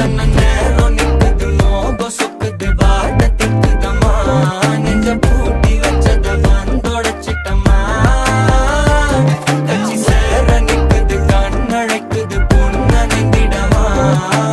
tan negro ni